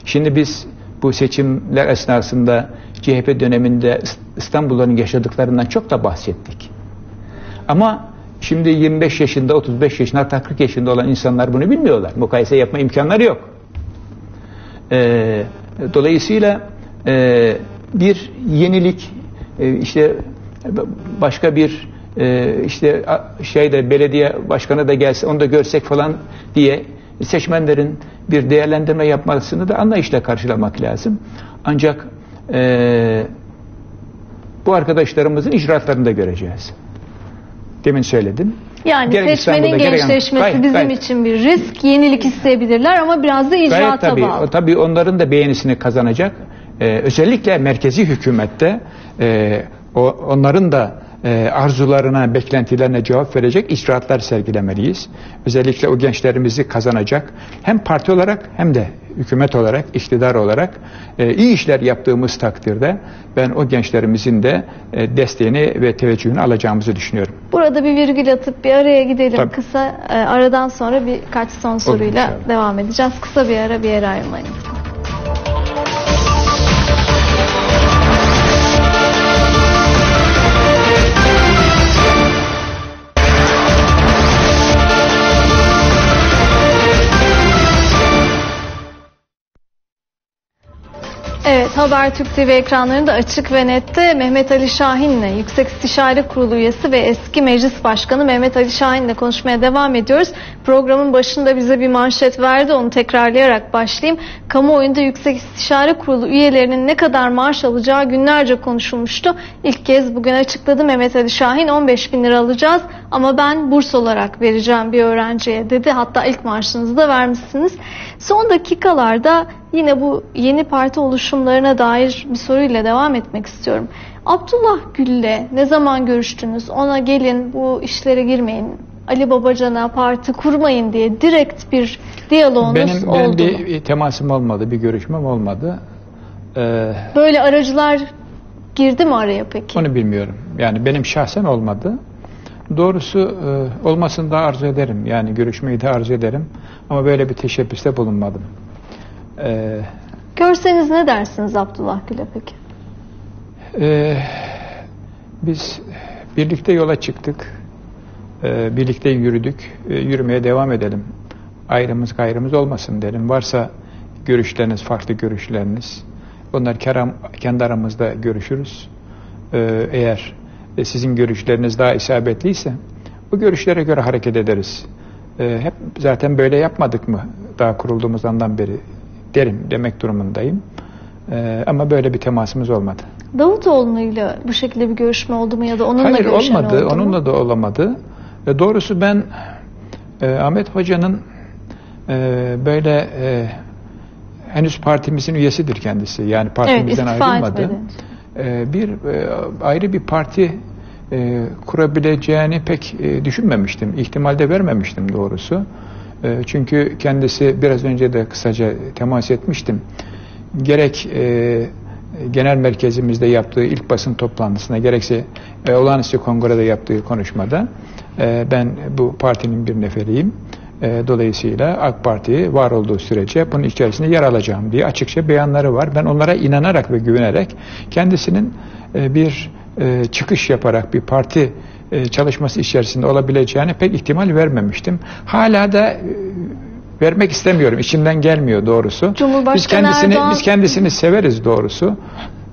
Şimdi biz bu seçimler esnasında CHP döneminde İstanbul'un yaşadıklarından çok da bahsettik. Ama şimdi 25 yaşında, 35 yaşında, hatta 40 yaşında olan insanlar bunu bilmiyorlar. Mukayese yapma imkanları yok. Ee, dolayısıyla e, bir yenilik, e, işte başka bir e, işte şeyde belediye başkanı da gelse onu da görsek falan diye seçmenlerin bir değerlendirme yapmasını da anlayışla karşılamak lazım. Ancak e, bu arkadaşlarımızın icraatlarını da göreceğiz. Demin söyledim. Yani gerek seçmenin gençleşmesi gayet, bizim gayet, için bir risk. Yenilik isteyebilirler ama biraz da icraata tabii, bağlı. Tabii onların da beğenisini kazanacak. Ee, özellikle merkezi hükümette e, o, onların da e, arzularına, beklentilerine cevap verecek icraatlar sergilemeliyiz. Özellikle o gençlerimizi kazanacak hem parti olarak hem de hükümet olarak, iktidar olarak e, iyi işler yaptığımız takdirde ben o gençlerimizin de e, desteğini ve teveccühünü alacağımızı düşünüyorum. Burada bir virgül atıp bir araya gidelim. Tabii. Kısa e, aradan sonra birkaç son soruyla devam edeceğiz. Kısa bir ara bir yere ayrılmayın. Habertürk TV ekranlarında açık ve nette Mehmet Ali Şahin'le Yüksek İstişare Kurulu üyesi ve eski meclis başkanı Mehmet Ali Şahin'le konuşmaya devam ediyoruz. Programın başında bize bir manşet verdi onu tekrarlayarak başlayayım. Kamuoyunda Yüksek İstişare Kurulu üyelerinin ne kadar maaş alacağı günlerce konuşulmuştu. İlk kez bugün açıkladı Mehmet Ali Şahin 15 bin lira alacağız ama ben burs olarak vereceğim bir öğrenciye dedi. Hatta ilk maaşınızı da vermişsiniz. Son dakikalarda yine bu yeni parti oluşumlarına dair bir soruyla devam etmek istiyorum. Abdullah Gül'le ne zaman görüştünüz? Ona gelin bu işlere girmeyin. Ali Babacan'a parti kurmayın diye direkt bir diyaloğunuz benim, oldu benim mu? bir temasım olmadı, bir görüşmem olmadı. Ee, Böyle aracılar girdi mi araya peki? Onu bilmiyorum. Yani benim şahsen olmadı. Doğrusu e, olmasını da arzu ederim. Yani görüşmeyi de arzu ederim. Ama böyle bir teşebbüste bulunmadım. Ee, Görseniz ne dersiniz Abdullah Gül'e peki? E, biz birlikte yola çıktık. E, birlikte yürüdük. E, yürümeye devam edelim. Ayrımız gayrımız olmasın derim. Varsa görüşleriniz, farklı görüşleriniz. Bunlar kendi aramızda görüşürüz. E, eğer sizin görüşleriniz daha isabetliyse bu görüşlere göre hareket ederiz. E, hep zaten böyle yapmadık mı daha kurulduğumuz andan beri derim demek durumundayım. E, ama böyle bir temasımız olmadı. Davutoğlu ile bu şekilde bir görüşme oldu mu ya da onunla Hayır olmadı. Oldu onunla mu? da olamadı. E, doğrusu ben e, Ahmet Hoca'nın e, böyle e, henüz partimizin üyesidir kendisi. Yani partimizden evet, ayrılmadı. E, bir e, ayrı bir parti e, kurabileceğini pek e, düşünmemiştim. İhtimalde vermemiştim doğrusu. E, çünkü kendisi biraz önce de kısaca temas etmiştim. Gerek e, genel merkezimizde yaptığı ilk basın toplantısına gerekse e, olağanüstü kongrede yaptığı konuşmada e, ben bu partinin bir neferiyim. E, dolayısıyla AK Parti var olduğu sürece bunun içerisinde yer alacağım diye açıkça beyanları var. Ben onlara inanarak ve güvenerek kendisinin bir çıkış yaparak bir parti çalışması içerisinde olabileceğini pek ihtimal vermemiştim. Hala da e, vermek istemiyorum. İçimden gelmiyor doğrusu. Biz kendisini Erdoğan... biz kendisini severiz doğrusu.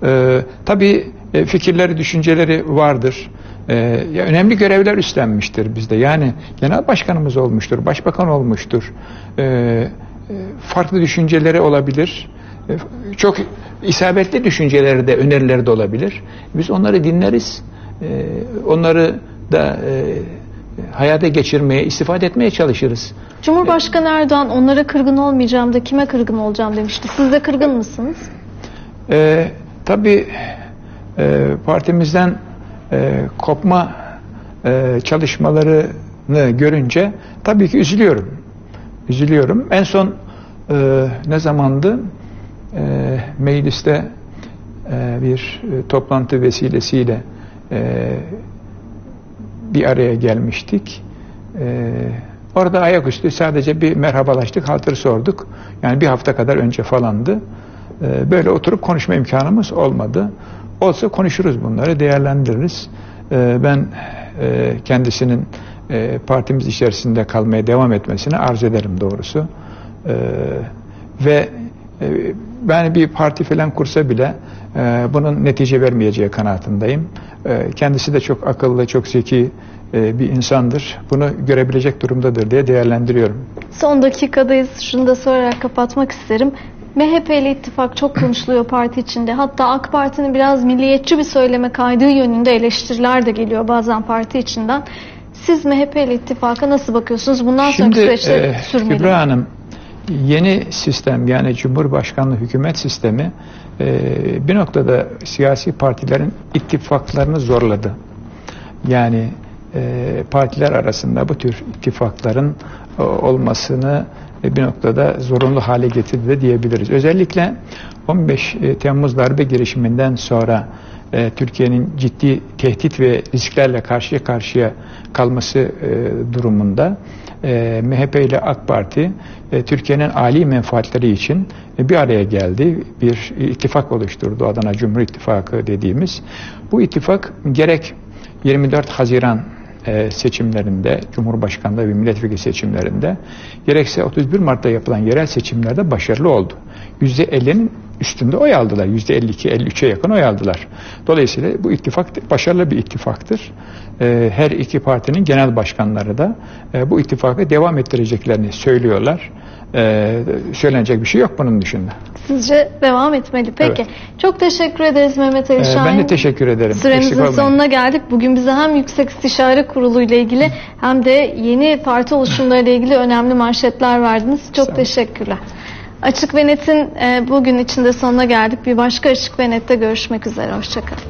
Ee, tabii e, fikirleri, düşünceleri vardır. e, ya önemli görevler üstlenmiştir bizde. Yani genel başkanımız olmuştur, başbakan olmuştur. E, e, farklı düşünceleri olabilir. E, çok isabetli düşünceleri de, önerileri de olabilir. Biz onları dinleriz. E, onları da e, hayata geçirmeye, istifade etmeye çalışırız. Cumhurbaşkanı Erdoğan onlara kırgın olmayacağım da kime kırgın olacağım demişti. Siz de kırgın mısınız? E, tabii e, partimizden e, kopma e, çalışmalarını görünce tabii ki üzülüyorum. Üzülüyorum. En son e, ne zamandı? E, mecliste e, bir e, toplantı vesilesiyle e, bir araya gelmiştik. E, orada ayaküstü sadece bir merhabalaştık, hatır sorduk. Yani bir hafta kadar önce falandı. E, böyle oturup konuşma imkanımız olmadı. Olsa konuşuruz bunları, değerlendiririz. E, ben e, kendisinin e, partimiz içerisinde kalmaya devam etmesini arzu ederim doğrusu. E, ve e, ben bir parti falan kursa bile e, bunun netice vermeyeceği kanaatindeyim. E, kendisi de çok akıllı, çok zeki e, bir insandır. Bunu görebilecek durumdadır diye değerlendiriyorum. Son dakikadayız. Şunu da sorarak kapatmak isterim. MHP ile ittifak çok konuşuluyor parti içinde. Hatta AK Parti'nin biraz milliyetçi bir söyleme kaydığı yönünde eleştiriler de geliyor bazen parti içinden. Siz MHP ile ittifaka nasıl bakıyorsunuz? Bundan Şimdi, sonraki süreçte e, sürmeli. Kübra Hanım, yeni sistem yani Cumhurbaşkanlığı hükümet sistemi bir noktada siyasi partilerin ittifaklarını zorladı. Yani e, partiler arasında bu tür ittifakların e, olmasını e, bir noktada zorunlu hale getirdi de diyebiliriz. Özellikle 15 Temmuz darbe girişiminden sonra Türkiye'nin ciddi tehdit ve risklerle karşı karşıya kalması durumunda e, MHP ile AK Parti Türkiye'nin âli menfaatleri için bir araya geldi. Bir ittifak oluşturdu Adana Cumhur İttifakı dediğimiz. Bu ittifak gerek 24 Haziran seçimlerinde, Cumhurbaşkanlığı ve milletvekili seçimlerinde, gerekse 31 Mart'ta yapılan yerel seçimlerde başarılı oldu. %50'nin üstünde oy aldılar. %52-53'e yakın oy aldılar. Dolayısıyla bu ittifak başarılı bir ittifaktır. E, her iki partinin genel başkanları da e, bu ittifakı devam ettireceklerini söylüyorlar e, söylenecek bir şey yok bunun dışında. Sizce devam etmeli. Peki. Evet. Çok teşekkür ederiz Mehmet Ali Şahin. Ee, ben de teşekkür ederim. Süremizin Eksik sonuna olmayın. geldik. Bugün bize hem Yüksek İstişare Kurulu ile ilgili hem de yeni parti oluşumları ile ilgili önemli manşetler verdiniz. Çok teşekkürler. Açık ve Net'in e, bugün içinde sonuna geldik. Bir başka Açık ve Net'te görüşmek üzere. Hoşçakalın.